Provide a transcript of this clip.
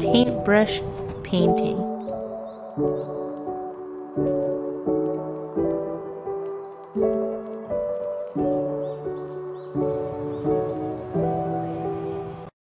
Paintbrush painting.